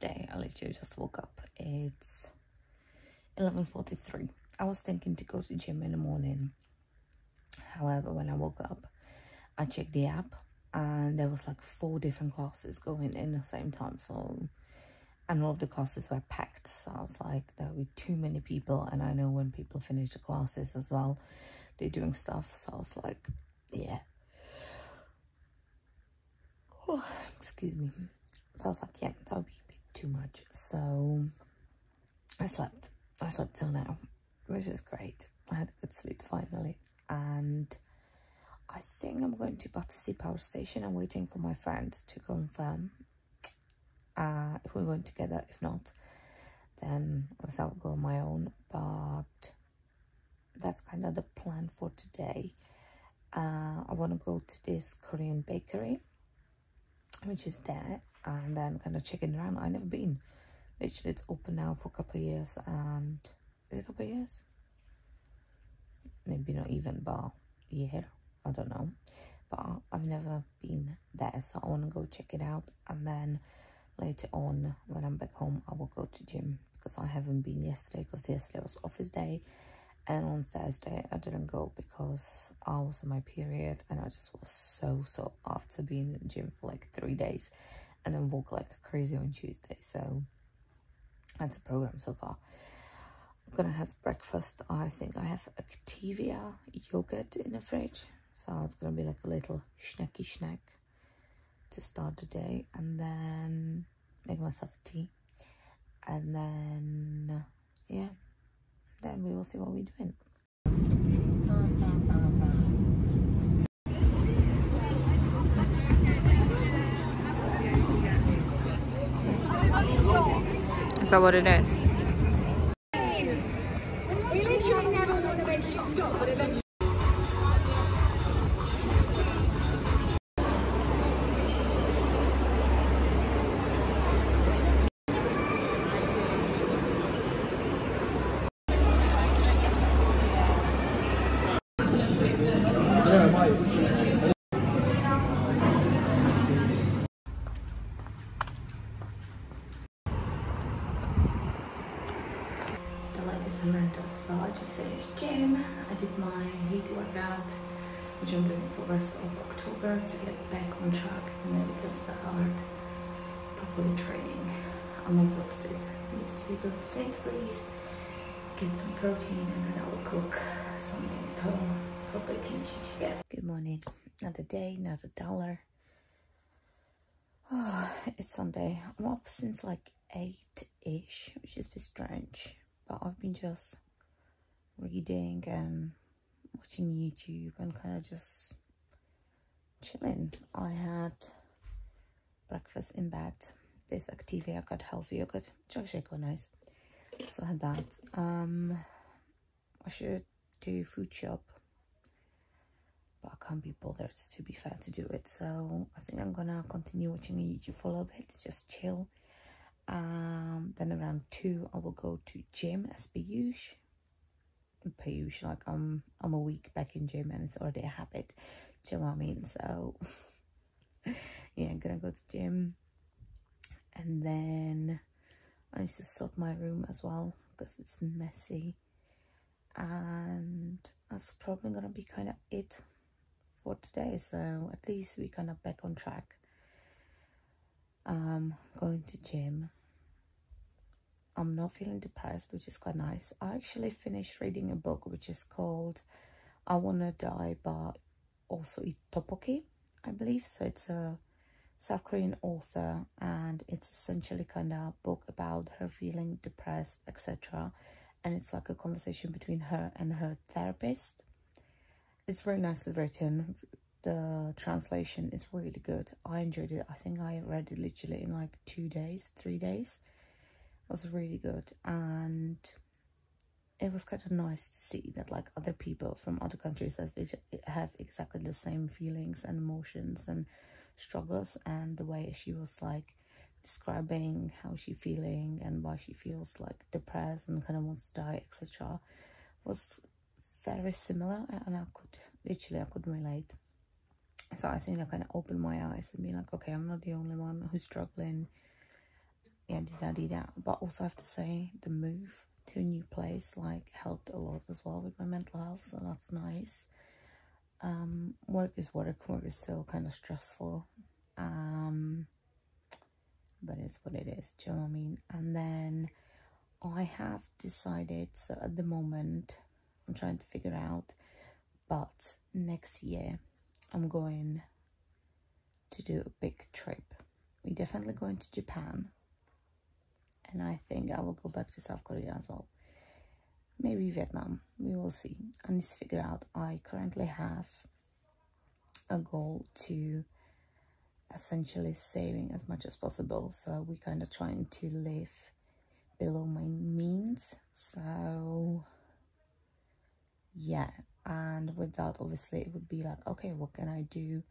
Thursday. I literally just woke up. It's 11.43. I was thinking to go to gym in the morning. However, when I woke up, I checked the app and there was like four different classes going in the same time. So, and all of the classes were packed. So I was like, there be too many people. And I know when people finish the classes as well, they're doing stuff. So I was like, yeah. Oh, excuse me. So I was like, yeah, that would be too much. So I slept. I slept till now, which is great. I had a good sleep finally. And I think I'm going to Battersea Power Station. I'm waiting for my friend to confirm uh, if we're going together. If not, then obviously I'll go on my own. But that's kind of the plan for today. Uh, I want to go to this Korean bakery, which is there, and then kind of checking around. I've never been. Literally, it's open now for a couple of years, and is it a couple of years? Maybe not even, but yeah, I don't know. But I've never been there, so I want to go check it out, and then later on when I'm back home, I will go to gym because I haven't been yesterday because yesterday was office day and on Thursday I didn't go because I was on my period and I just was so so after being in the gym for like three days and then walk like crazy on Tuesday. So that's the program so far. I'm gonna have breakfast. I think I have Activia yogurt in the fridge. So it's gonna be like a little snacky snack to start the day. And then make myself tea. And then yeah. Then we will see what we're doing. Uh, Is that what it is? The latest mental spa. I just finished gym. I did my heat workout, which I'm doing for the rest of October to get back on track and then we can start properly training. I'm exhausted. Needs to be good Sainsbury's to get some protein and then I will cook something at home. Probably kimchi jjigae. Good morning. Another day, another dollar. Oh, it's Sunday. I'm up since like 8-ish, which is a bit strange but I've been just reading and watching YouTube and kind of just chilling. I had breakfast in bed. This Activia got healthy yogurt, which actually quite nice. So I had that. Um, I should do food shop, but I can't be bothered to be fair to do it. So I think I'm gonna continue watching YouTube for a little bit, just chill um then around two i will go to gym as per usual per usual like i'm i'm a week back in gym and it's already a habit. Do you know what i mean? So yeah i'm gonna go to gym. And then i need to sort my room as well because it's messy. And that's probably gonna be kind of it for today. So at least we kind of back on track. Um going to gym i'm not feeling depressed which is quite nice. I actually finished reading a book which is called i wanna die by also It tteokbokki, i believe. So it's a south korean author and it's essentially kind of a book about her feeling depressed etc and it's like a conversation between her and her therapist. It's very nicely written. The translation is really good. I enjoyed it. I think i read it literally in like two days three days was really good. And it was kind of nice to see that like other people from other countries that have exactly the same feelings and emotions and struggles and the way she was like describing how she feeling and why she feels like depressed and kind of wants to die etc was very similar and i could literally i could relate. So I think I kind of opened my eyes and be like, okay, I'm not the only one who's struggling yeah, did I. But also I have to say the move to a new place like helped a lot as well with my mental health, so that's nice. Um, work is work, work is still kind of stressful. Um, but it's what it is, do you know what I mean? And then I have decided, so at the moment, I'm trying to figure out, but next year I'm going to do a big trip. We're definitely going to Japan, and I think I will go back to South Korea as well. Maybe Vietnam, we will see. I need to figure out. I currently have a goal to essentially saving as much as possible, so we're kind of trying to live below my means. So, yeah, and with that, obviously, it would be like, okay, what can I do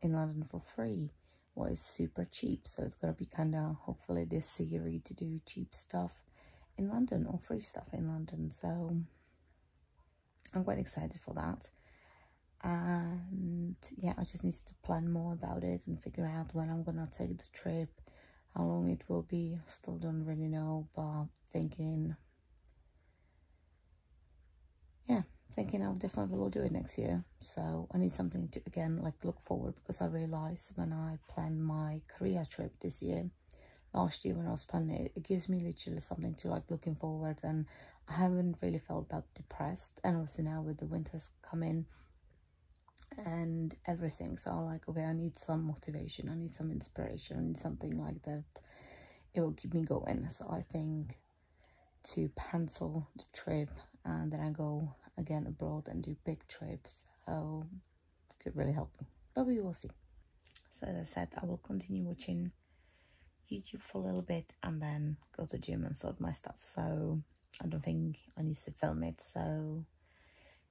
in London for free? What is super cheap? So, it's gonna be kind of hopefully this series to do cheap stuff in London or free stuff in London. So, I'm quite excited for that. And yeah, I just need to plan more about it and figure out when I'm gonna take the trip how long it will be still don't really know but thinking yeah thinking I'll definitely will do it next year so I need something to again like look forward because I realized when I planned my Korea trip this year last year when I was planning it it gives me literally something to like looking forward and I haven't really felt that depressed and also now with the winters coming and everything. So I'm like, okay, I need some motivation, I need some inspiration, I need something like that. It will keep me going. So I think to pencil the trip and then I go again abroad and do big trips. So could really help me. But we will see. So as I said, I will continue watching YouTube for a little bit and then go to gym and sort my stuff. So I don't think I need to film it. So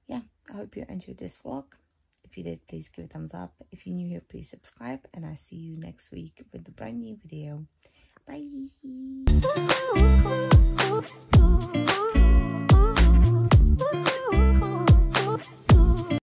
yeah, I hope you enjoyed this vlog. If you did, please give a thumbs up. If you're new here, please subscribe. And I see you next week with a brand new video. Bye.